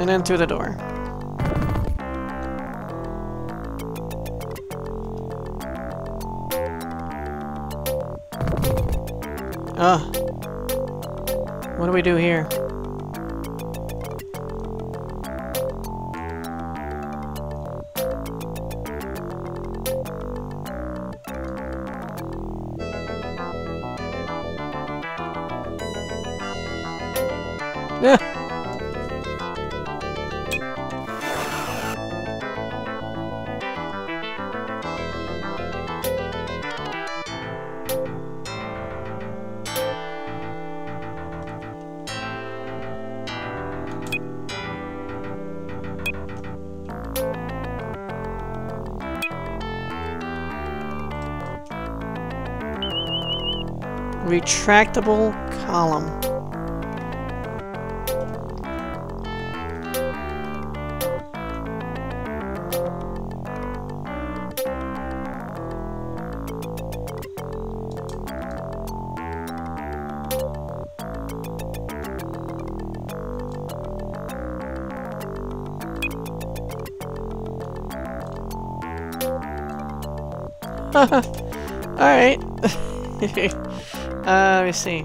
And then through the door. Ugh. What do we do here? Retractable column. Alright. uh, let me see.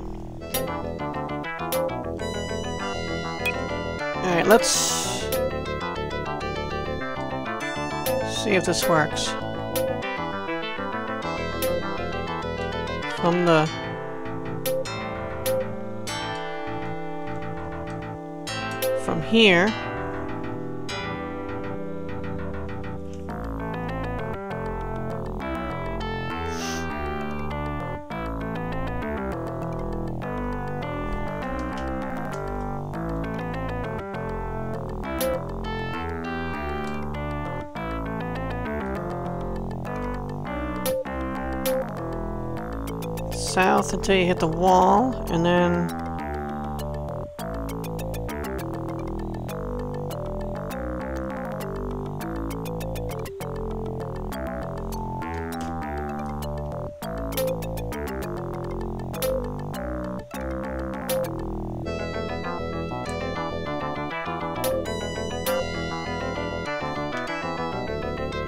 Alright, let's see if this works. From the from here south until you hit the wall, and then...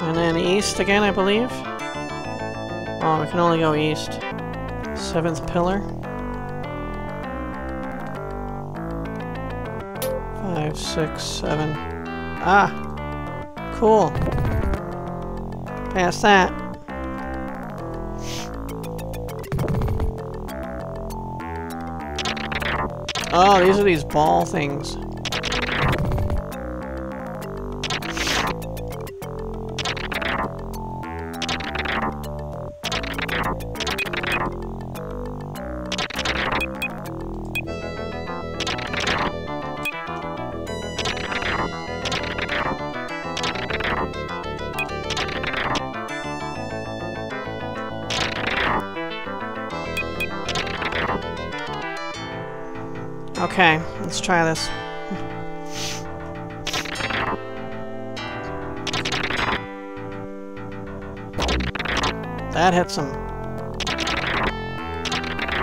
And then east again, I believe. Oh, we can only go east. Seventh pillar. Five, six, seven. Ah! Cool. Pass that. Oh, these are these ball things. Okay, let's try this. That hits him.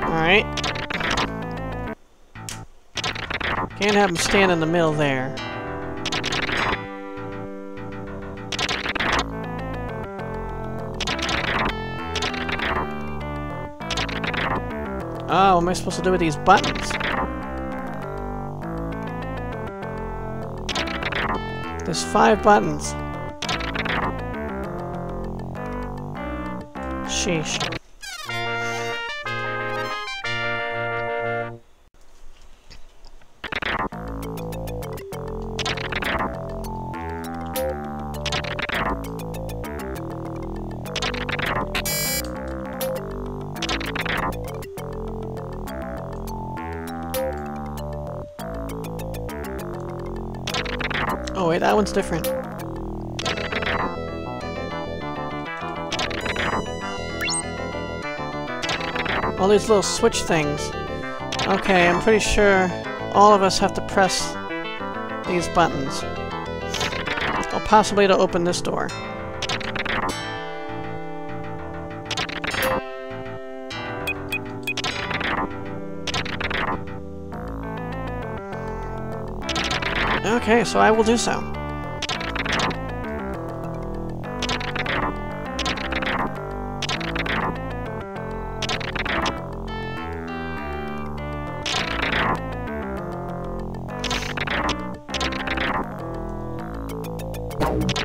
Alright. Can't have him stand in the middle there. Oh, what am I supposed to do with these buttons? There's five buttons. Sheesh. Oh wait, that one's different. All these little switch things. Okay, I'm pretty sure all of us have to press these buttons. Or possibly to open this door. Okay, so I will do so.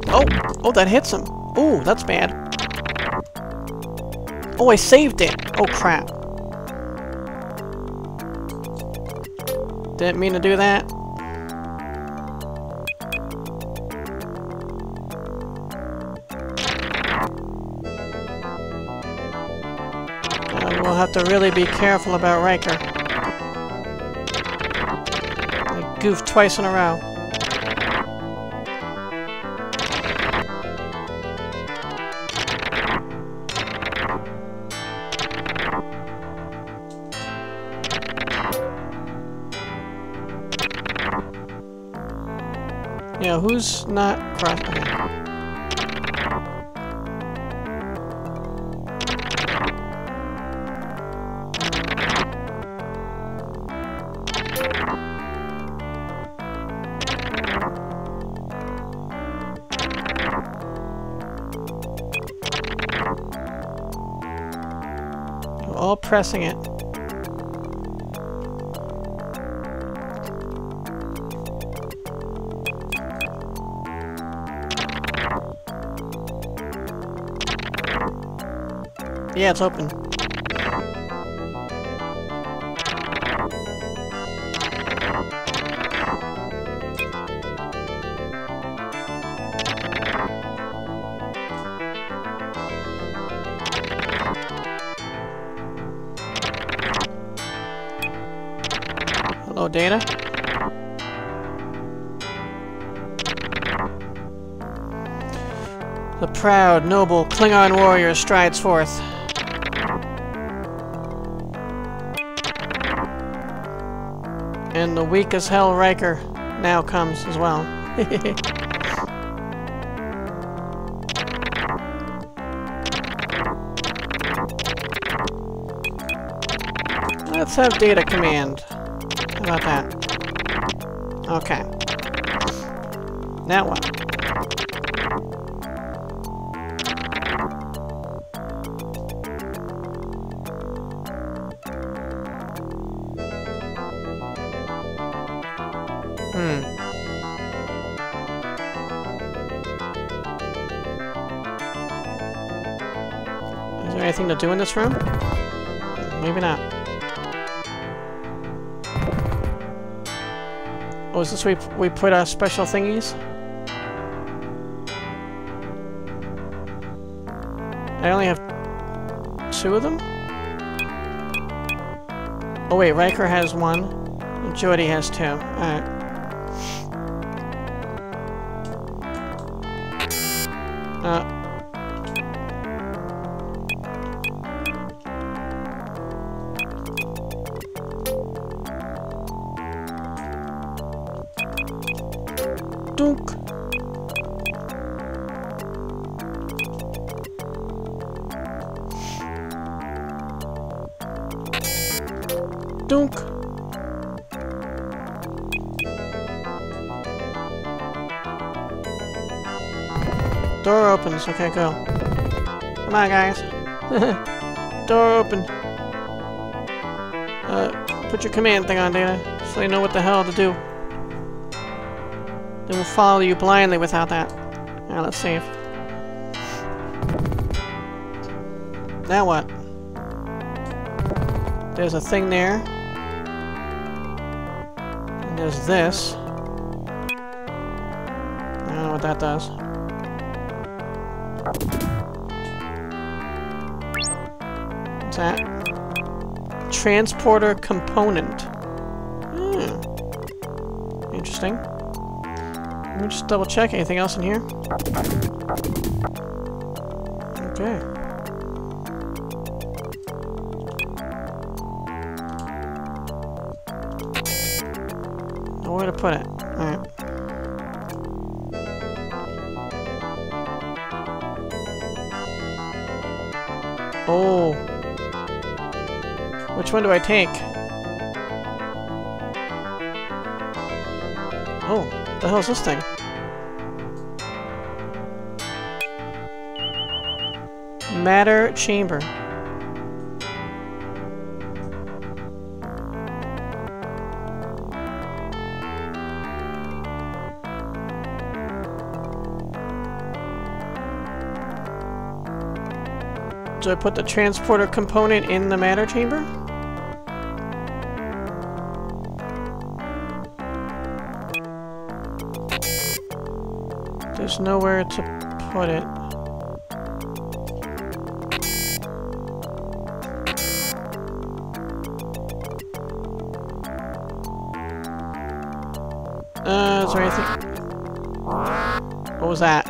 Oh! Oh, that hits him. Ooh, that's bad. Oh, I saved it! Oh, crap. Didn't mean to do that. We'll have to really be careful about Riker. I goofed twice in a row. Yeah, who's not cross? Pressing it. Yeah, it's open. Data. The proud, noble Klingon warrior strides forth. And the weak as hell Riker now comes as well. Let's have data command. About that? Okay. Now what? Hmm. Is there anything to do in this room? Maybe not. Oh, is this where we put our special thingies? I only have two of them? Oh wait, Riker has one. And has two. Alright. Okay, go. Come on, guys. Door open. Uh, put your command thing on, Data, so you know what the hell to do. They will follow you blindly without that. Now let's save. Now what? There's a thing there. And there's this. I don't know what that does. That? Transporter component. Hmm. Interesting. Let me just double check. Anything else in here? Okay. Nowhere to put it. Which one do I take? Oh, The hell is this thing? Matter chamber. Do I put the transporter component in the matter chamber? There's nowhere to put it. Uh, is there anything? What was that?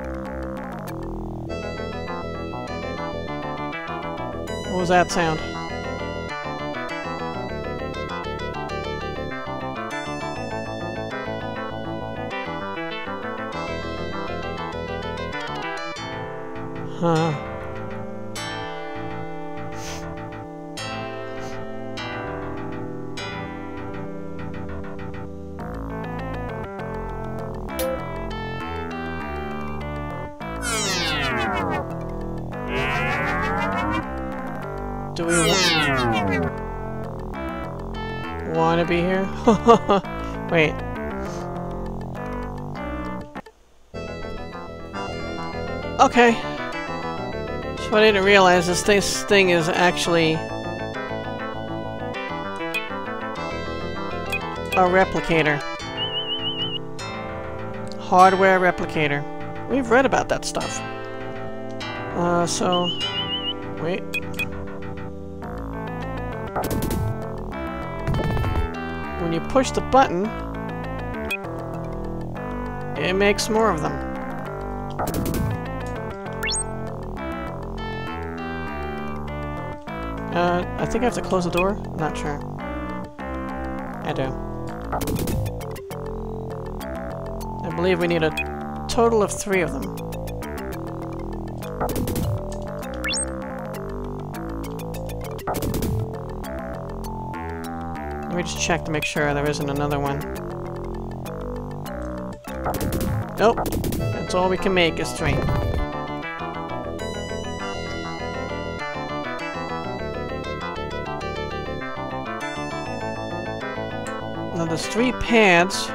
What was that sound? Huh. Do we want to be here? Wait. Okay. I didn't realize this this thing is actually a replicator. Hardware replicator. We've read about that stuff. Uh, so... Wait. When you push the button, it makes more of them. Think I have to close the door? I'm not sure. I do. I believe we need a total of three of them. Let me just check to make sure there isn't another one. Nope. That's all we can make is three. There's three pads.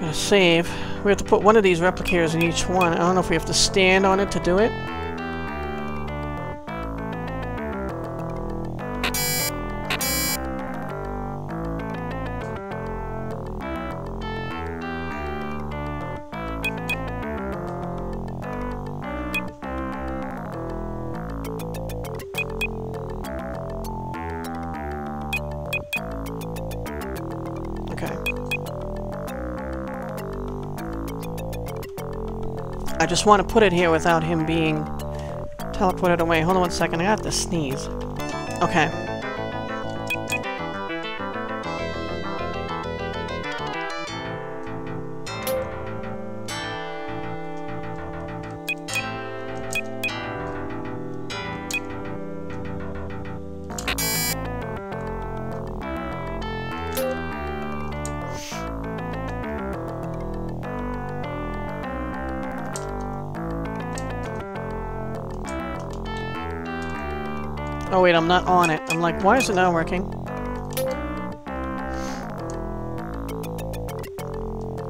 Gonna save. We have to put one of these replicators in each one. I don't know if we have to stand on it to do it. I just want to put it here without him being teleported away. Hold on one second, I got to sneeze. Okay. Oh wait, I'm not on it. I'm like, why is it not working?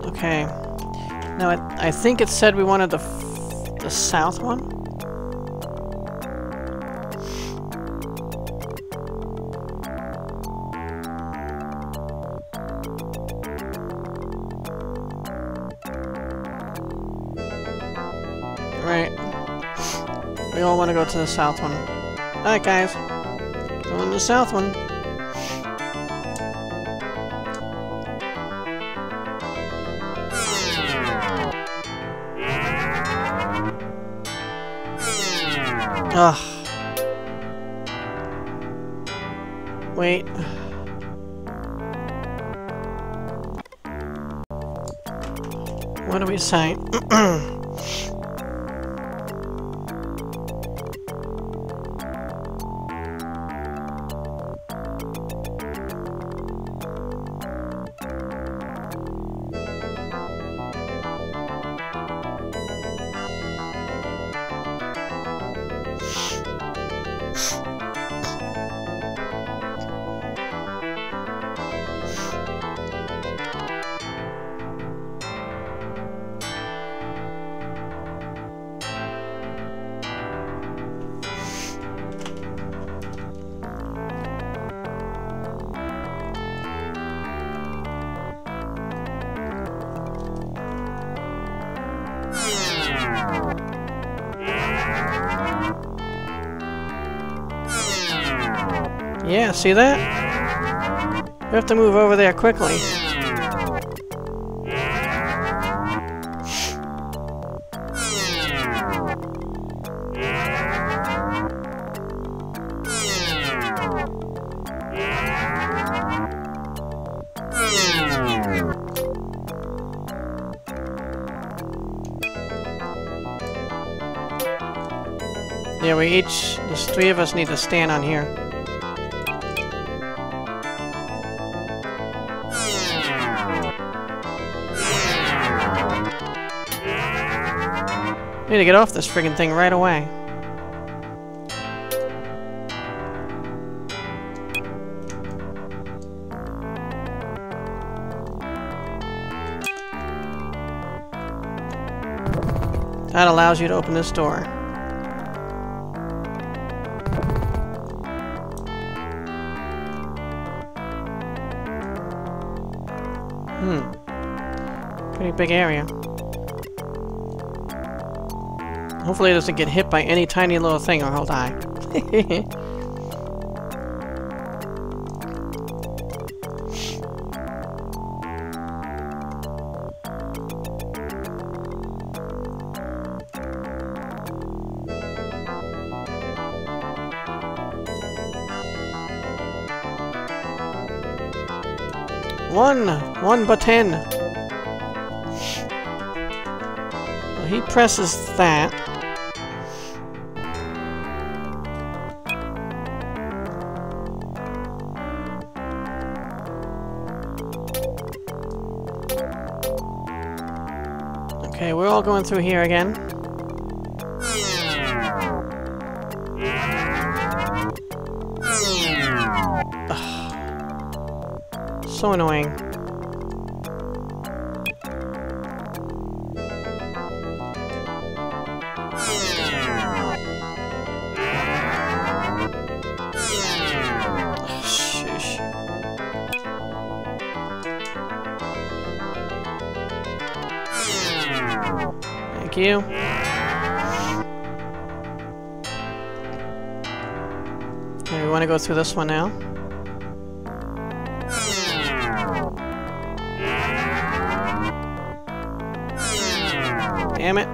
Okay. Now, I, I think it said we wanted the, the south one? Right. We all want to go to the south one. Alright, guys. Going to the south one. Ugh. Wait. What do we say? see that? We have to move over there quickly. Yeah, we each, there's three of us need to stand on here. Need to get off this friggin' thing right away. That allows you to open this door. Hmm. Pretty big area. Hopefully it doesn't get hit by any tiny little thing or I'll die. One! One button! Well, he presses that. All going through here again. Ugh. So annoying. Thank you. Okay, we want to go through this one now. Damn it.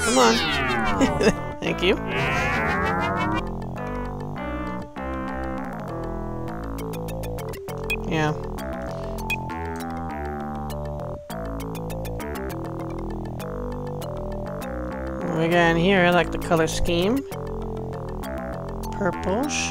Come on. Thank you. Yeah. I like the color scheme. Purplish.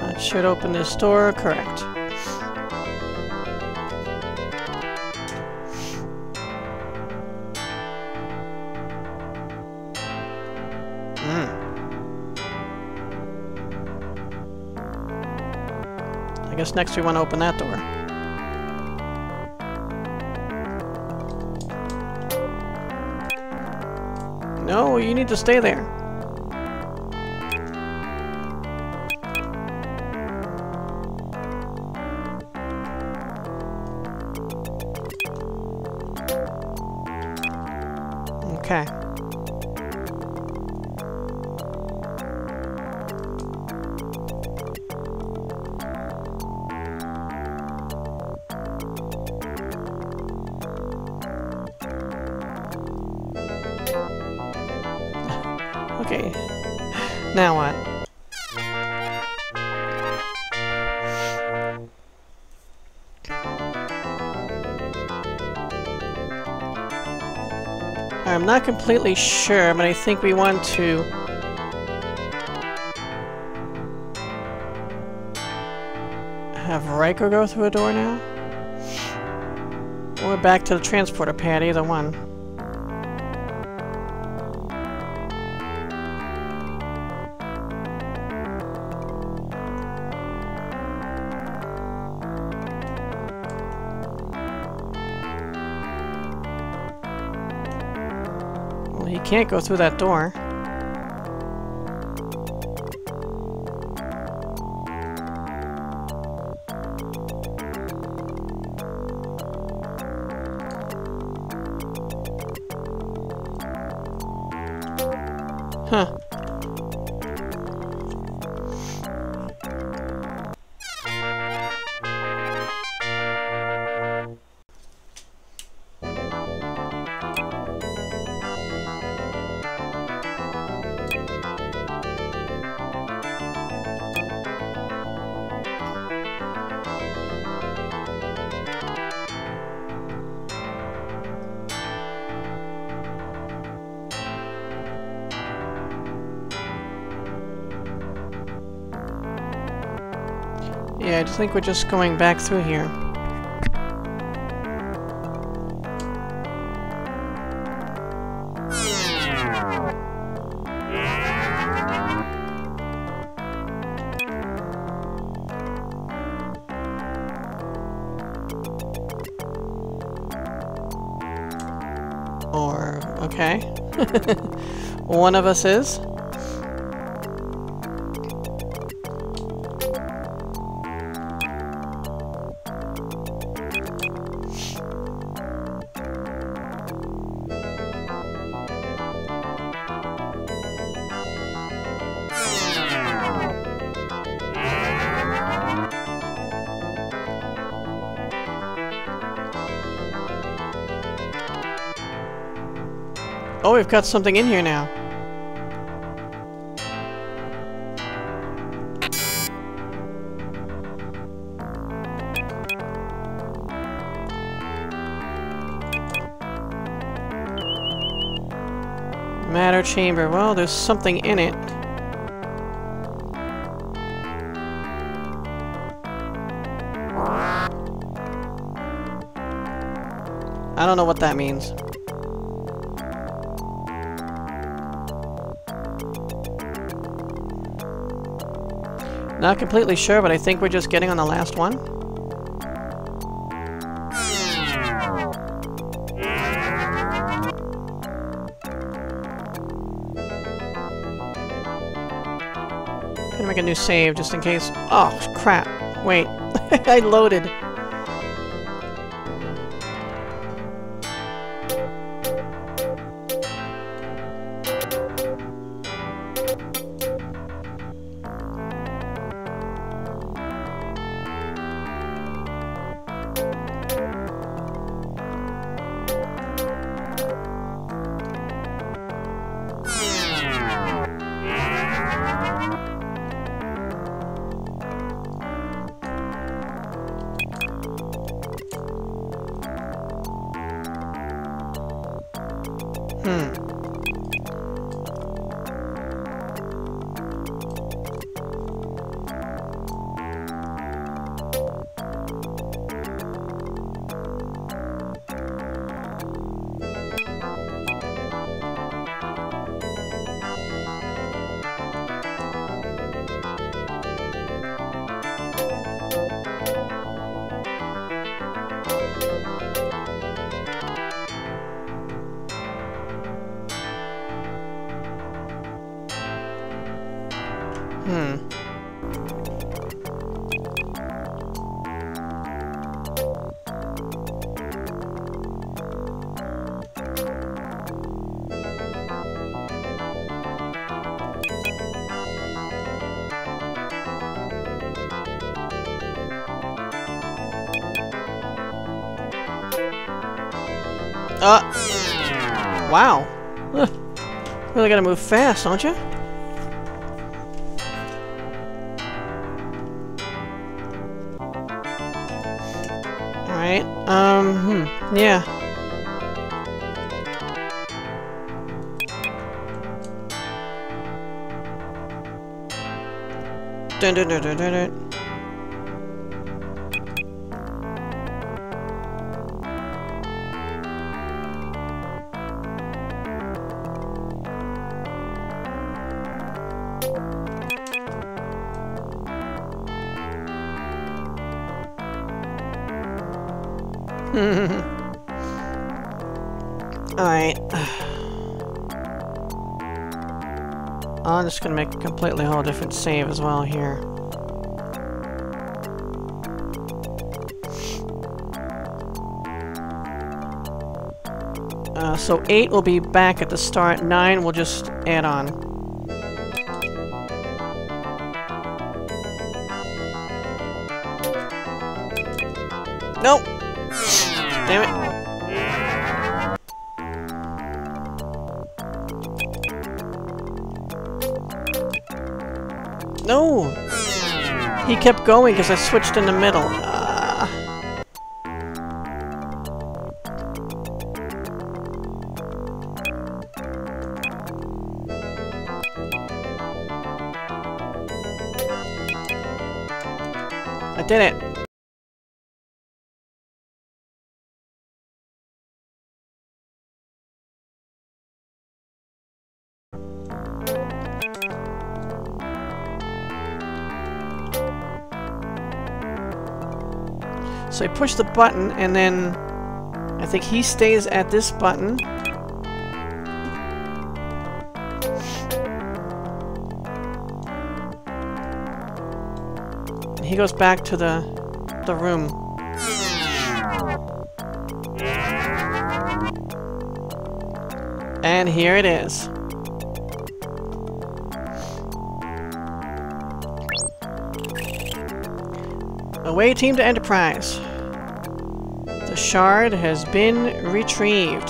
That should open this door, correct. Next we want to open that door. No, you need to stay there. Not completely sure, but I think we want to... Have Riker go through a door now? Or back to the transporter pad, either one. He can't go through that door. Think we're just going back through here. Or, okay. One of us is. We've got something in here now. Matter chamber. Well, there's something in it. I don't know what that means. Not completely sure, but I think we're just getting on the last one. Gonna make a new save just in case. Oh, crap. Wait. I loaded. Wow. Huh. Really gotta move fast, don't you? Alright, um, hmm, yeah. Dun dun dun dun dun dun. Alright. I'm just gonna make a completely whole different save as well here. Uh, so 8 will be back at the start, 9 will just add on. Kept going because I switched in the middle. Ah. I did it. So I push the button and then I think he stays at this button. He goes back to the the room. And here it is. Away team to Enterprise. Shard has been retrieved.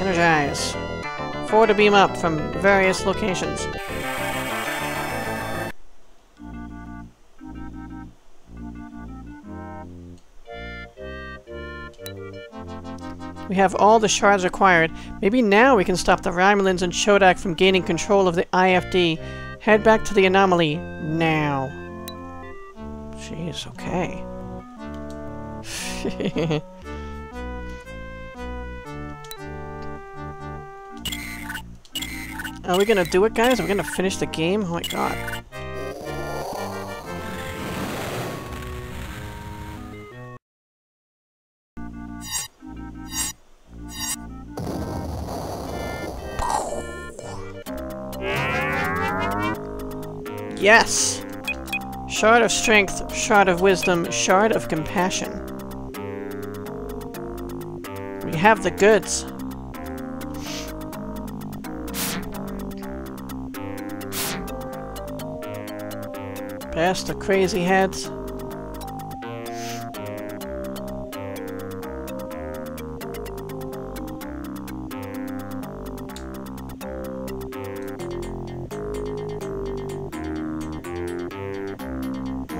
Energize. Four to beam up from various locations. We have all the shards required. Maybe now we can stop the Romulans and Chodak from gaining control of the IFD. Head back to the anomaly. Now. Jeez, okay. Are we gonna do it, guys? Are we gonna finish the game? Oh my god. Yes! Shard of Strength, Shard of Wisdom, Shard of Compassion. Have the goods. Past the crazy heads.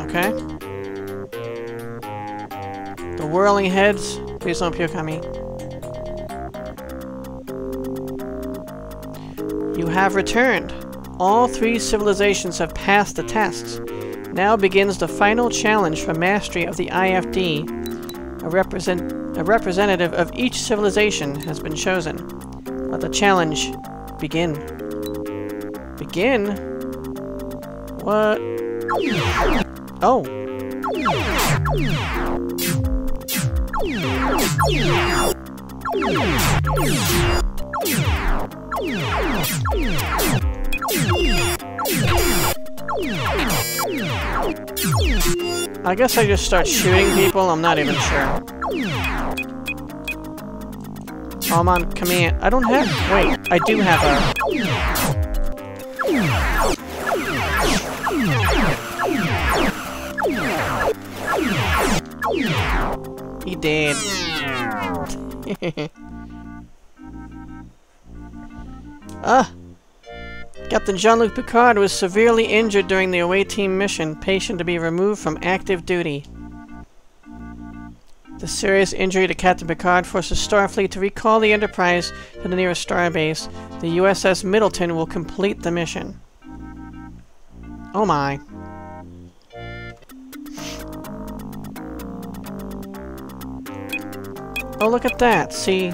Okay. The whirling heads. Please don't puke on me. You have returned. All three civilizations have passed the tests. Now begins the final challenge for mastery of the IFD. A, represent a representative of each civilization has been chosen. Let the challenge begin. Begin? What? Oh. I guess I just start shooting people, I'm not even sure. Oh, I'm on command. I don't have- wait, I do have a- He did. ah! Captain Jean-Luc Picard was severely injured during the away team mission, patient to be removed from active duty. The serious injury to Captain Picard forces Starfleet to recall the Enterprise to the nearest starbase. The USS Middleton will complete the mission. Oh my. Oh, look at that. See,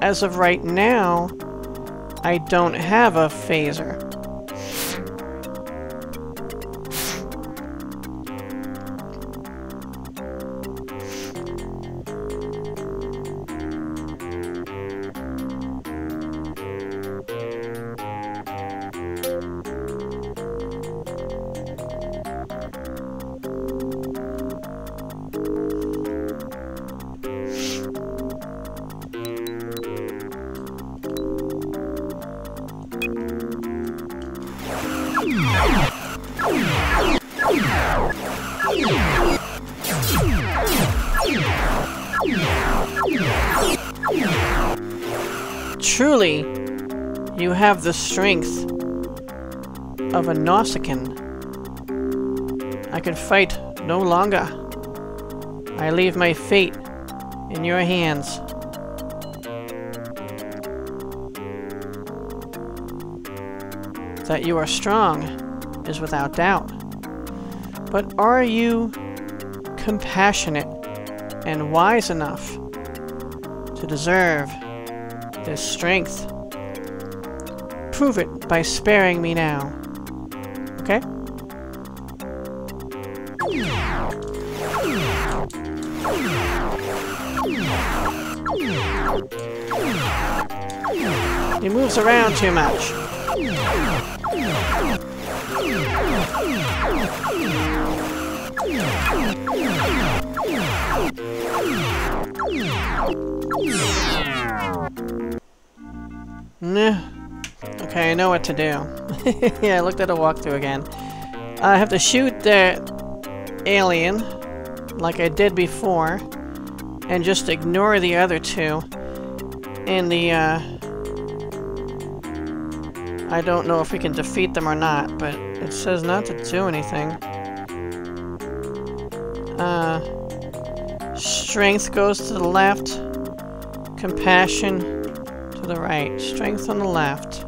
as of right now, I don't have a phaser. Truly, you have the strength of a Nausicaan. I can fight no longer. I leave my fate in your hands. That you are strong is without doubt. But are you compassionate and wise enough to deserve this strength? Prove it by sparing me now. Okay? He moves around too much. Nah. Okay, I know what to do. yeah, I looked at a walkthrough again. I have to shoot the alien, like I did before, and just ignore the other two. And the, uh... I don't know if we can defeat them or not, but it says not to do anything. Uh... Strength goes to the left. Compassion the right. Strength on the left.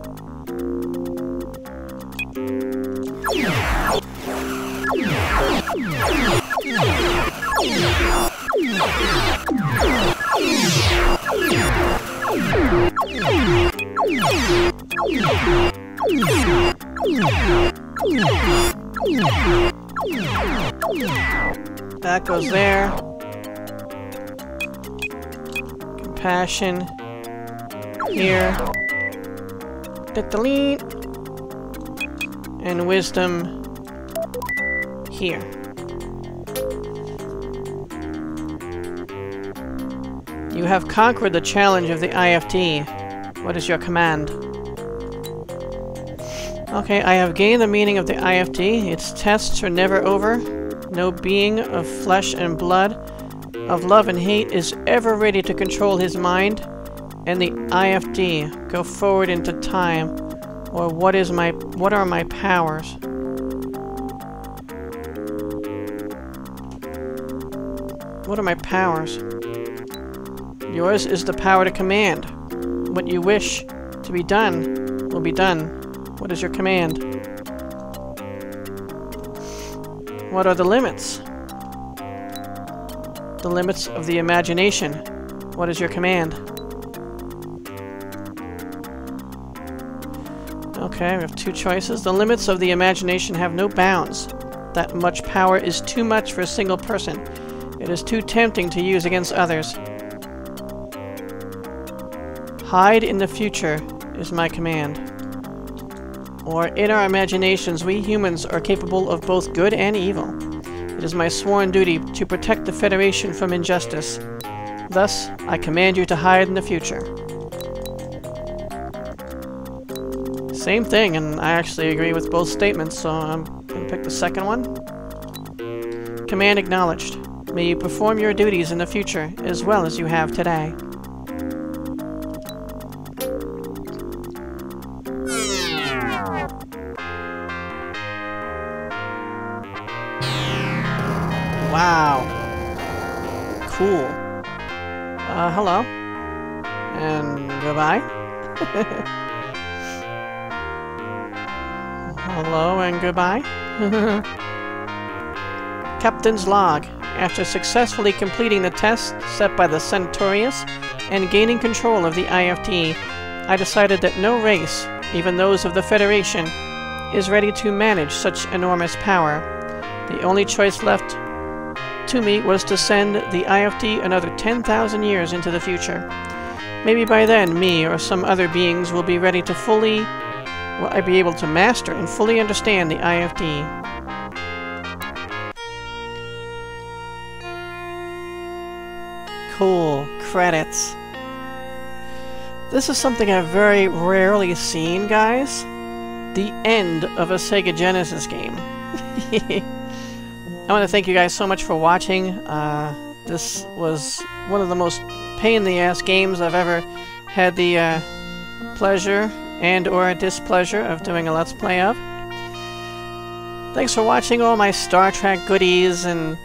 That goes there. Compassion. Here. the Delete. And wisdom. Here. You have conquered the challenge of the IFD. What is your command? Okay, I have gained the meaning of the IFD. Its tests are never over. No being of flesh and blood, of love and hate, is ever ready to control his mind. And the IFD go forward into time. Or what is my what are my powers? What are my powers? Yours is the power to command. What you wish to be done will be done. What is your command? What are the limits? The limits of the imagination. What is your command? Okay, we have two choices. The limits of the imagination have no bounds. That much power is too much for a single person. It is too tempting to use against others. Hide in the future is my command. Or, in our imaginations, we humans are capable of both good and evil. It is my sworn duty to protect the Federation from injustice. Thus, I command you to hide in the future. Same thing, and I actually agree with both statements, so I'm gonna pick the second one. Command acknowledged. May you perform your duties in the future, as well as you have today. Captain's log. After successfully completing the test set by the Centaurius and gaining control of the IFD, I decided that no race, even those of the Federation, is ready to manage such enormous power. The only choice left to me was to send the IFD another 10,000 years into the future. Maybe by then, me or some other beings will be ready to fully... will I be able to master and fully understand the IFD. Cool. Credits. This is something I've very rarely seen, guys. The end of a Sega Genesis game. I want to thank you guys so much for watching. Uh, this was one of the most pain-in-the-ass games I've ever had the uh, pleasure and or a displeasure of doing a Let's Play of. Thanks for watching all my Star Trek goodies, and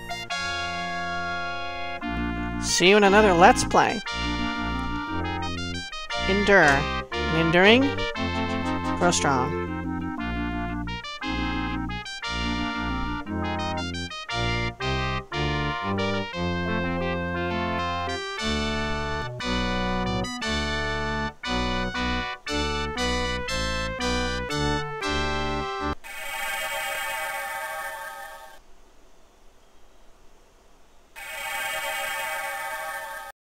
see you in another Let's Play. Endure. And enduring, grow strong.